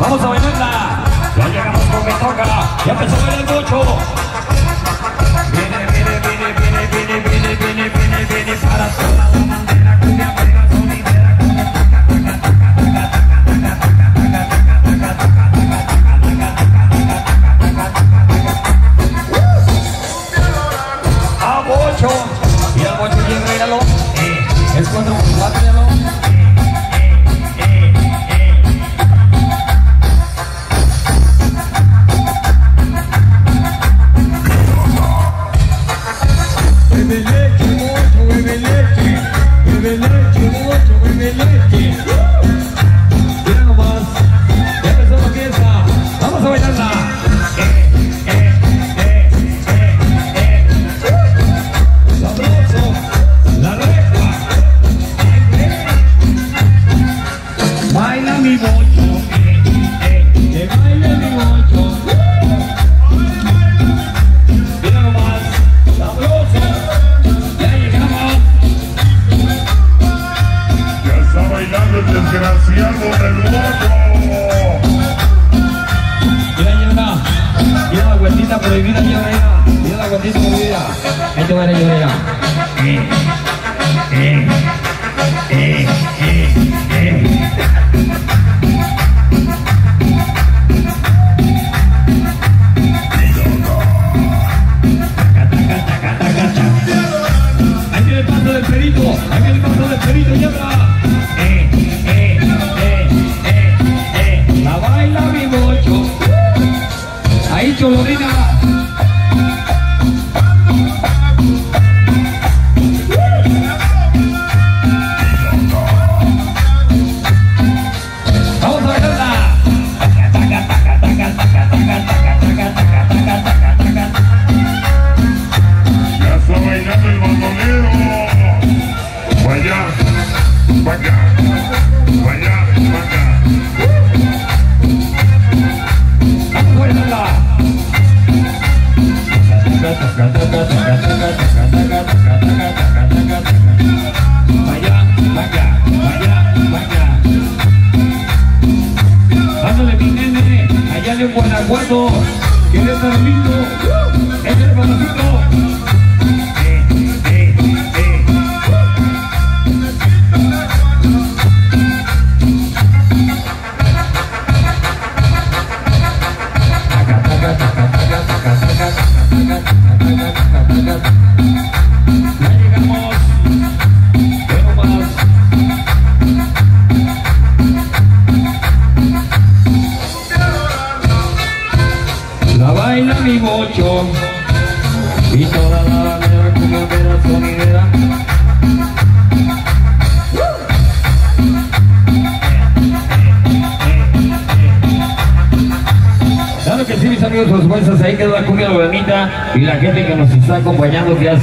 Vamos a bailarla. Ya llegamos con que toca. Ya empezó a bailar mucho. Viene, viene, viene, viene, viene, viene, viene, viene, viene para toda la bandera cumbia pega sonidera. A bocho. Y a bocho regalo. Eh, es cuando Amen. La vueltita prohibida, la prohibida. Ahí te va. Eh, eh, eh, eh, eh. Ahí viene el paso del perito, ahí viene el paso del perito, ya Mau 讲 allá de Guanajuato, que les permito, es el papacito. Baila mi bocho y toda la bandera vera sonidera. Claro que sí, mis amigos, pues pues ahí quedó la cumbia bonita y la gente que nos está acompañando que hace